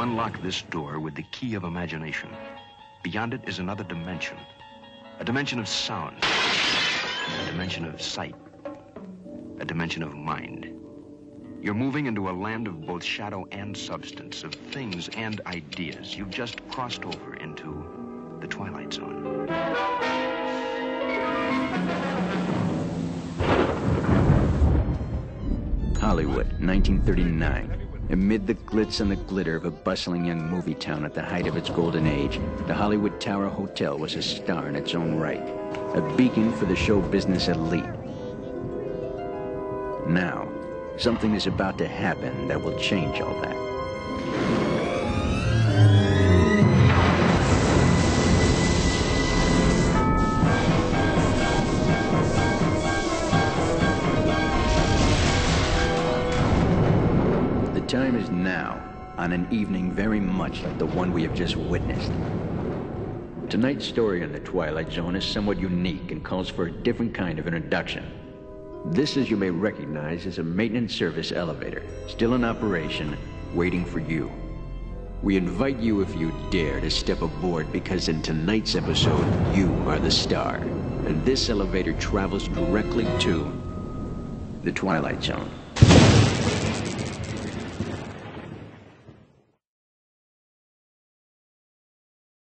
Unlock this door with the key of imagination. Beyond it is another dimension. A dimension of sound. A dimension of sight. A dimension of mind. You're moving into a land of both shadow and substance, of things and ideas. You've just crossed over into the Twilight Zone. Hollywood, 1939. Amid the glitz and the glitter of a bustling young movie town at the height of its golden age, the Hollywood Tower Hotel was a star in its own right, a beacon for the show business elite. Now, something is about to happen that will change all that. Time is now, on an evening very much like the one we have just witnessed. Tonight's story on the Twilight Zone is somewhat unique and calls for a different kind of introduction. This, as you may recognize, is a maintenance service elevator, still in operation, waiting for you. We invite you, if you dare, to step aboard because in tonight's episode, you are the star. And this elevator travels directly to the Twilight Zone.